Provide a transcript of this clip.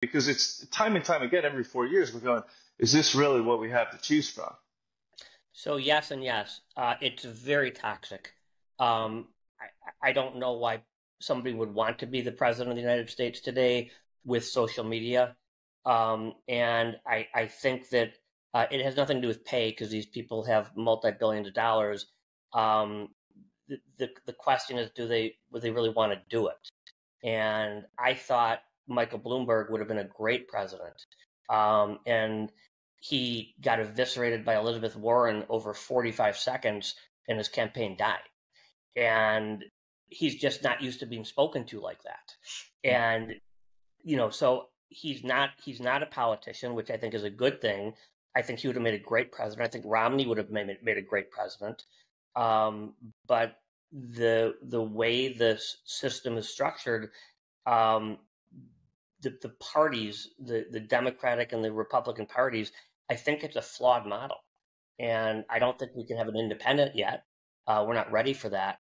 because it's time and time again, every four years, we're going, is this really what we have to choose from? So yes and yes, uh, it's very toxic. Um, I, I don't know why somebody would want to be the president of the United States today with social media. Um, and I, I think that uh, it has nothing to do with pay because these people have multi billions of dollars. Um, the, the, the question is, do they would they really want to do it? And I thought Michael Bloomberg would have been a great president. Um, and he got eviscerated by Elizabeth Warren over 45 seconds and his campaign died. And he's just not used to being spoken to like that. And, you know, so he's not he's not a politician, which I think is a good thing. I think he would have made a great president. I think Romney would have made, made a great president. Um, but the the way the system is structured, um, the, the parties, the, the Democratic and the Republican parties, I think it's a flawed model. And I don't think we can have an independent yet. Uh, we're not ready for that.